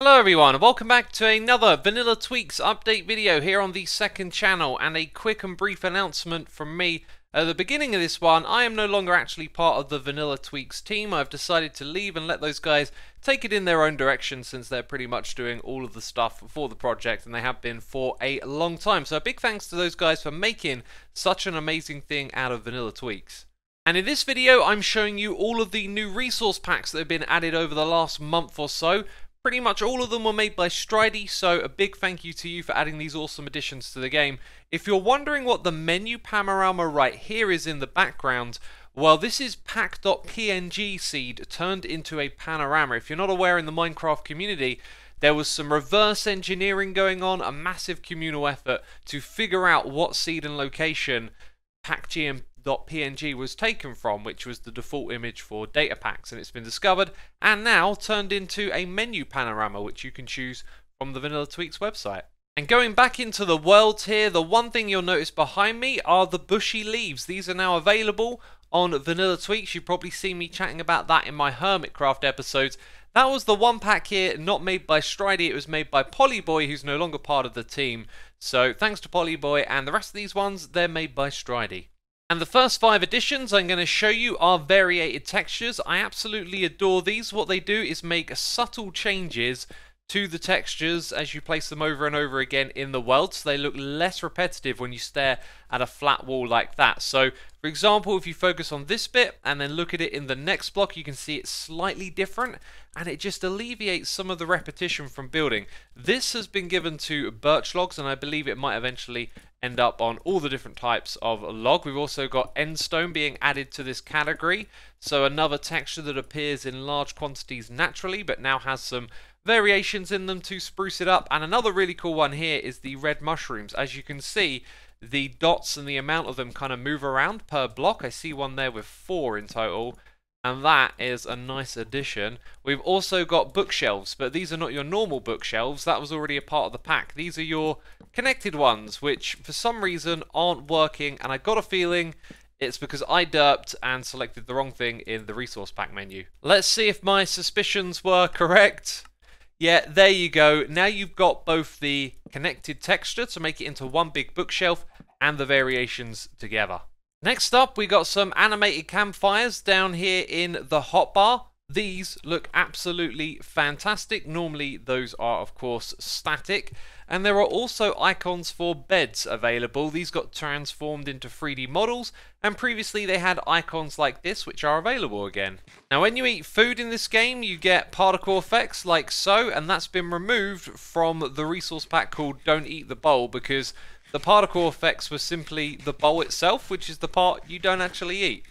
Hello everyone and welcome back to another Vanilla Tweaks update video here on the second channel and a quick and brief announcement from me. At the beginning of this one, I am no longer actually part of the Vanilla Tweaks team. I've decided to leave and let those guys take it in their own direction since they're pretty much doing all of the stuff for the project and they have been for a long time. So a big thanks to those guys for making such an amazing thing out of Vanilla Tweaks. And in this video, I'm showing you all of the new resource packs that have been added over the last month or so. Pretty much all of them were made by Stridy, so a big thank you to you for adding these awesome additions to the game. If you're wondering what the menu panorama right here is in the background, well, this is pack.png seed turned into a panorama. If you're not aware in the Minecraft community, there was some reverse engineering going on, a massive communal effort to figure out what seed and location PackGM .png was taken from, which was the default image for data packs, and it's been discovered and now turned into a menu panorama, which you can choose from the Vanilla Tweaks website. And going back into the world here, the one thing you'll notice behind me are the bushy leaves. These are now available on Vanilla Tweaks. You've probably seen me chatting about that in my Hermitcraft episodes. That was the one pack here, not made by Stridy, it was made by Polyboy, who's no longer part of the team. So thanks to Polyboy, and the rest of these ones, they're made by Stridy. And the first five additions I'm going to show you are variated textures. I absolutely adore these. What they do is make subtle changes to the textures as you place them over and over again in the world so they look less repetitive when you stare at a flat wall like that. So for example if you focus on this bit and then look at it in the next block you can see it's slightly different and it just alleviates some of the repetition from building. This has been given to birch logs and I believe it might eventually end up on all the different types of log. We've also got endstone being added to this category so another texture that appears in large quantities naturally but now has some variations in them to spruce it up. And another really cool one here is the red mushrooms. As you can see, the dots and the amount of them kind of move around per block. I see one there with four in total. And that is a nice addition. We've also got bookshelves, but these are not your normal bookshelves. That was already a part of the pack. These are your connected ones, which for some reason aren't working. And I got a feeling it's because I derped and selected the wrong thing in the resource pack menu. Let's see if my suspicions were correct. Yeah, there you go. Now you've got both the connected texture to make it into one big bookshelf and the variations together. Next up, we got some animated campfires down here in the hotbar. These look absolutely fantastic. Normally those are of course static. And there are also icons for beds available. These got transformed into 3D models and previously they had icons like this which are available again. Now when you eat food in this game you get particle effects like so and that's been removed from the resource pack called Don't Eat the Bowl because the particle effects were simply the bowl itself which is the part you don't actually eat.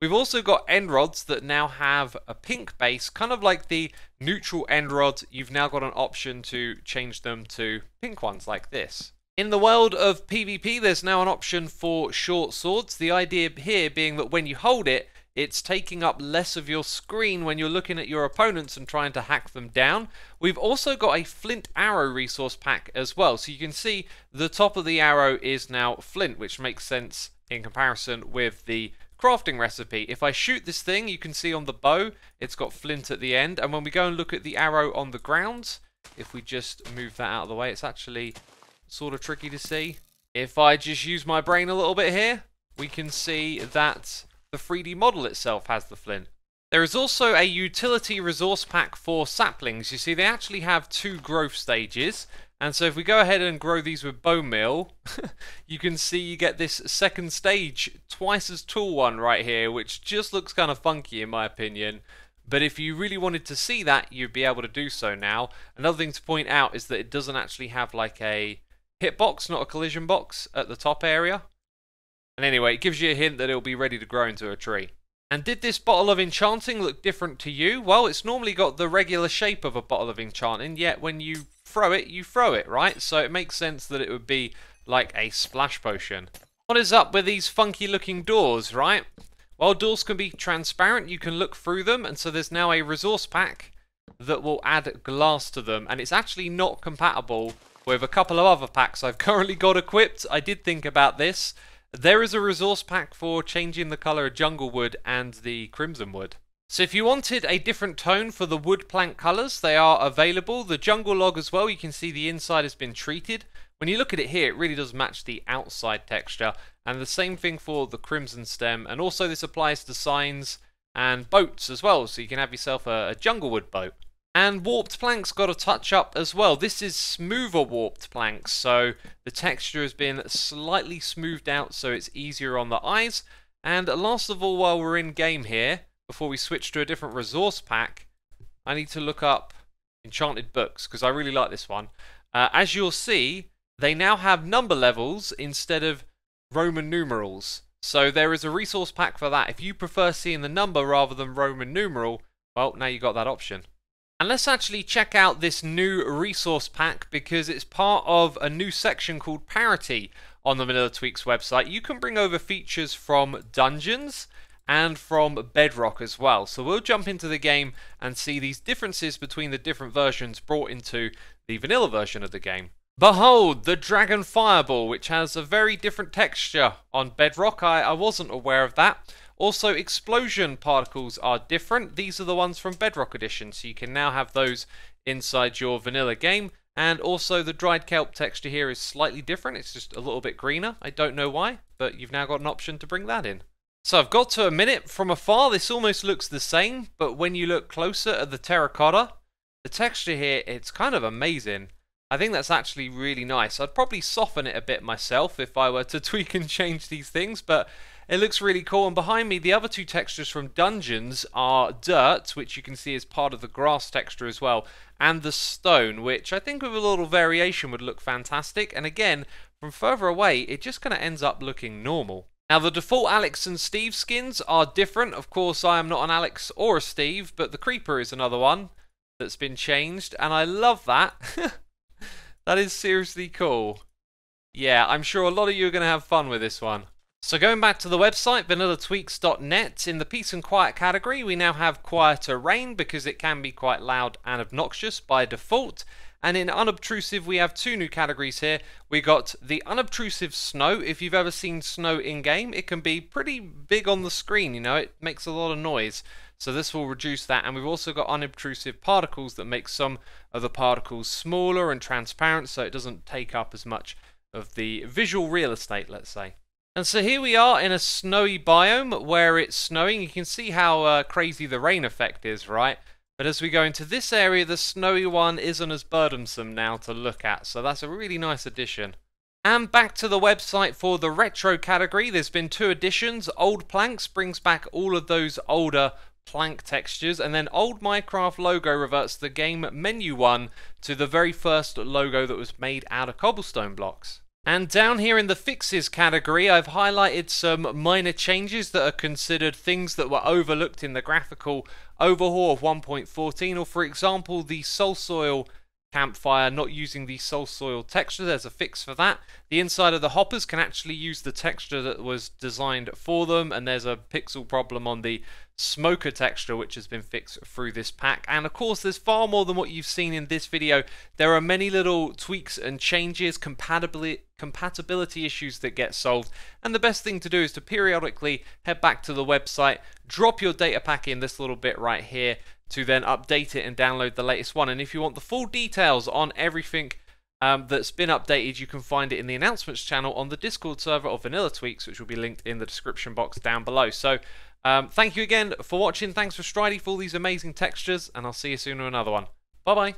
We've also got end rods that now have a pink base, kind of like the neutral end rods. You've now got an option to change them to pink ones like this. In the world of PvP, there's now an option for short swords. The idea here being that when you hold it, it's taking up less of your screen when you're looking at your opponents and trying to hack them down. We've also got a flint arrow resource pack as well. So you can see the top of the arrow is now flint, which makes sense in comparison with the crafting recipe. If I shoot this thing, you can see on the bow, it's got flint at the end. And when we go and look at the arrow on the ground, if we just move that out of the way, it's actually sort of tricky to see. If I just use my brain a little bit here, we can see that the 3D model itself has the flint. There is also a utility resource pack for saplings. You see, they actually have two growth stages. And so if we go ahead and grow these with bone meal, you can see you get this second stage, twice as tall one right here, which just looks kind of funky in my opinion. But if you really wanted to see that, you'd be able to do so now. Another thing to point out is that it doesn't actually have like a hitbox, not a collision box, at the top area. And anyway, it gives you a hint that it'll be ready to grow into a tree. And did this bottle of enchanting look different to you? Well, it's normally got the regular shape of a bottle of enchanting, yet when you throw it, you throw it, right? So it makes sense that it would be like a splash potion. What is up with these funky looking doors, right? Well, doors can be transparent, you can look through them, and so there's now a resource pack that will add glass to them, and it's actually not compatible with a couple of other packs I've currently got equipped. I did think about this. There is a resource pack for changing the colour of jungle wood and the crimson wood. So if you wanted a different tone for the wood plank colours, they are available. The jungle log as well, you can see the inside has been treated. When you look at it here, it really does match the outside texture. And the same thing for the crimson stem. And also this applies to signs and boats as well. So you can have yourself a, a junglewood boat. And warped planks got a touch up as well. This is smoother warped planks, so the texture has been slightly smoothed out so it's easier on the eyes. And last of all, while we're in game here, before we switch to a different resource pack, I need to look up Enchanted Books, because I really like this one. Uh, as you'll see, they now have number levels instead of Roman numerals. So there is a resource pack for that. If you prefer seeing the number rather than Roman numeral, well, now you got that option. And let's actually check out this new resource pack because it's part of a new section called Parity on the Vanilla Tweaks website. You can bring over features from Dungeons and from Bedrock as well. So we'll jump into the game and see these differences between the different versions brought into the vanilla version of the game. Behold, the Dragon Fireball, which has a very different texture on Bedrock. I, I wasn't aware of that. Also, explosion particles are different. These are the ones from Bedrock Edition, so you can now have those inside your vanilla game. And also, the dried kelp texture here is slightly different. It's just a little bit greener. I don't know why, but you've now got an option to bring that in. So I've got to admit it, from afar this almost looks the same, but when you look closer at the terracotta, the texture here, it's kind of amazing. I think that's actually really nice. I'd probably soften it a bit myself if I were to tweak and change these things, but it looks really cool. And behind me, the other two textures from Dungeons are dirt, which you can see is part of the grass texture as well, and the stone, which I think with a little variation would look fantastic. And again, from further away, it just kind of ends up looking normal. Now, the default Alex and Steve skins are different. Of course, I am not an Alex or a Steve, but the Creeper is another one that's been changed, and I love that. That is seriously cool. Yeah, I'm sure a lot of you are going to have fun with this one. So going back to the website, vanillatweaks.net, in the peace and quiet category, we now have quieter rain because it can be quite loud and obnoxious by default. And in unobtrusive, we have two new categories here. We got the unobtrusive snow. If you've ever seen snow in game, it can be pretty big on the screen, you know, it makes a lot of noise. So this will reduce that. And we've also got unobtrusive particles that make some of the particles smaller and transparent so it doesn't take up as much of the visual real estate, let's say. And so here we are in a snowy biome where it's snowing. You can see how uh, crazy the rain effect is, right? But as we go into this area, the snowy one isn't as burdensome now to look at. So that's a really nice addition. And back to the website for the retro category. There's been two additions. Old Planks brings back all of those older plank textures, and then old Minecraft logo reverts the game menu one to the very first logo that was made out of cobblestone blocks. And down here in the fixes category, I've highlighted some minor changes that are considered things that were overlooked in the graphical overhaul of 1.14, or for example, the soul soil campfire not using the soul soil texture. There's a fix for that. The inside of the hoppers can actually use the texture that was designed for them, and there's a pixel problem on the smoker texture which has been fixed through this pack and of course there's far more than what you've seen in this video there are many little tweaks and changes compatibility compatibility issues that get solved and the best thing to do is to periodically head back to the website drop your data pack in this little bit right here to then update it and download the latest one. And if you want the full details on everything um, that's been updated, you can find it in the announcements channel on the Discord server of Vanilla Tweaks, which will be linked in the description box down below. So um, thank you again for watching. Thanks for Stridey for all these amazing textures, and I'll see you soon in another one. Bye bye.